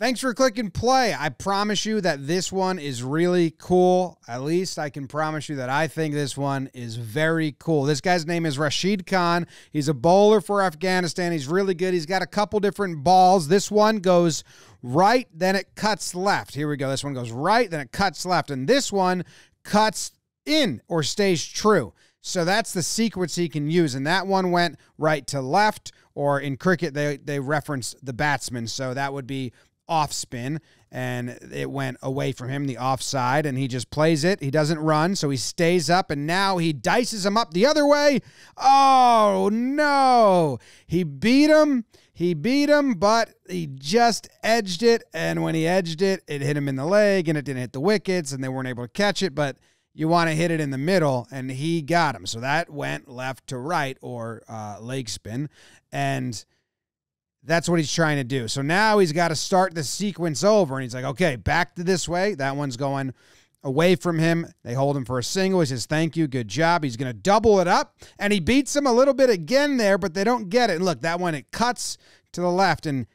Thanks for clicking play. I promise you that this one is really cool. At least I can promise you that I think this one is very cool. This guy's name is Rashid Khan. He's a bowler for Afghanistan. He's really good. He's got a couple different balls. This one goes right, then it cuts left. Here we go. This one goes right, then it cuts left. And this one cuts in or stays true. So that's the sequence he can use. And that one went right to left, or in cricket, they, they reference the batsman. So that would be off spin and it went away from him, the offside, and he just plays it. He doesn't run, so he stays up, and now he dices him up the other way. Oh no! He beat him. He beat him, but he just edged it, and when he edged it, it hit him in the leg, and it didn't hit the wickets, and they weren't able to catch it. But you want to hit it in the middle, and he got him. So that went left to right or uh, leg spin, and that's what he's trying to do. So now he's got to start the sequence over. And he's like, okay, back to this way. That one's going away from him. They hold him for a single. He says, thank you. Good job. He's going to double it up. And he beats him a little bit again there, but they don't get it. And look, that one, it cuts to the left. And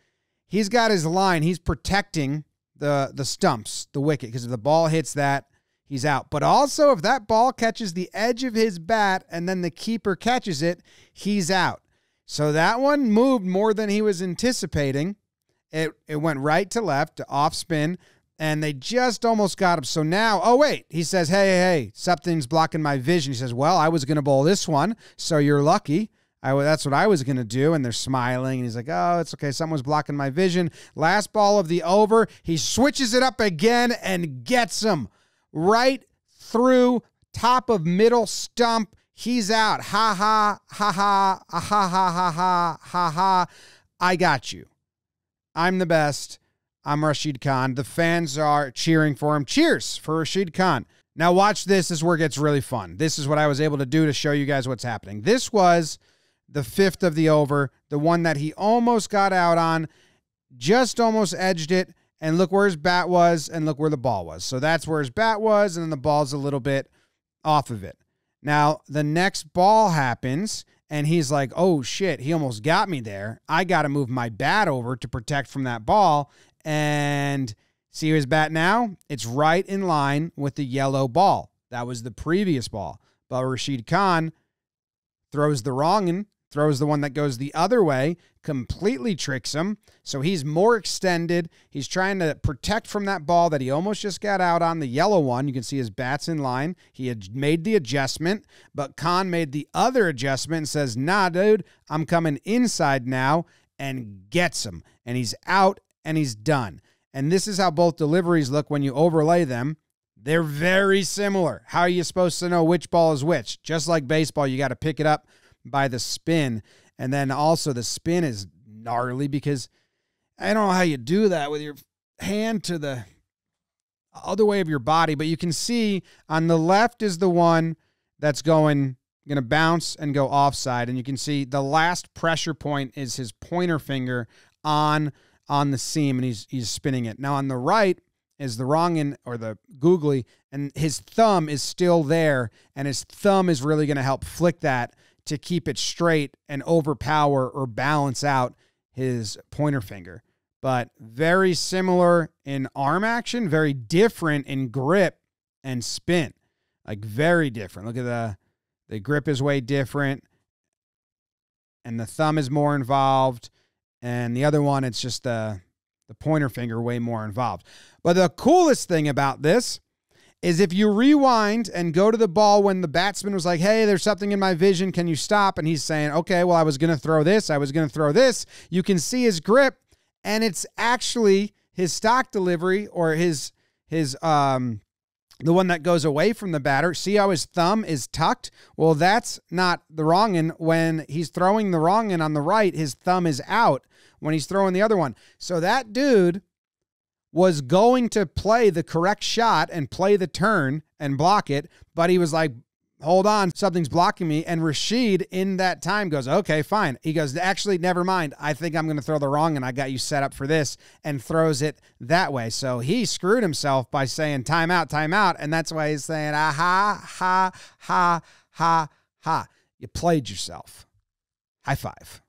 he's got his line. He's protecting the, the stumps, the wicket, because if the ball hits that, he's out. But also, if that ball catches the edge of his bat and then the keeper catches it, he's out. So that one moved more than he was anticipating. It it went right to left to off spin, and they just almost got him. So now, oh wait, he says, "Hey, hey, something's blocking my vision." He says, "Well, I was going to bowl this one, so you're lucky." I, that's what I was going to do. And they're smiling. And he's like, oh, it's okay. Someone's blocking my vision. Last ball of the over. He switches it up again and gets him right through top of middle stump. He's out. Ha ha, ha ha, ah, ha ha ha ha ha ha. I got you. I'm the best. I'm Rashid Khan. The fans are cheering for him. Cheers for Rashid Khan. Now, watch this. This is where it gets really fun. This is what I was able to do to show you guys what's happening. This was the fifth of the over, the one that he almost got out on, just almost edged it. And look where his bat was, and look where the ball was. So that's where his bat was, and then the ball's a little bit off of it. Now, the next ball happens, and he's like, oh shit, he almost got me there. I got to move my bat over to protect from that ball. And see his bat now? It's right in line with the yellow ball. That was the previous ball. But Rashid Khan throws the wrong one throws the one that goes the other way, completely tricks him. So he's more extended. He's trying to protect from that ball that he almost just got out on the yellow one. You can see his bats in line. He had made the adjustment, but Khan made the other adjustment and says, Nah, dude, I'm coming inside now and gets him. And he's out and he's done. And this is how both deliveries look when you overlay them. They're very similar. How are you supposed to know which ball is which? Just like baseball, you got to pick it up by the spin. And then also the spin is gnarly because I don't know how you do that with your hand to the other way of your body, but you can see on the left is the one that's going going to bounce and go offside and you can see the last pressure point is his pointer finger on on the seam and he's he's spinning it. Now on the right is the wrong'un or the googly and his thumb is still there and his thumb is really going to help flick that to keep it straight and overpower or balance out his pointer finger. But very similar in arm action, very different in grip and spin. Like very different. Look at the the grip is way different and the thumb is more involved and the other one it's just the the pointer finger way more involved. But the coolest thing about this is if you rewind and go to the ball when the batsman was like, hey, there's something in my vision. Can you stop? And he's saying, okay, well, I was going to throw this. I was going to throw this. You can see his grip, and it's actually his stock delivery or his, his, um, the one that goes away from the batter. See how his thumb is tucked? Well, that's not the wrong'un. When he's throwing the wrong'un on the right, his thumb is out when he's throwing the other one. So that dude was going to play the correct shot and play the turn and block it, but he was like, hold on, something's blocking me. And Rashid in that time goes, okay, fine. He goes, actually, never mind. I think I'm going to throw the wrong and I got you set up for this and throws it that way. So he screwed himself by saying timeout, timeout. And that's why he's saying, ah, ha, ha, ha, ha, ha. You played yourself. High five.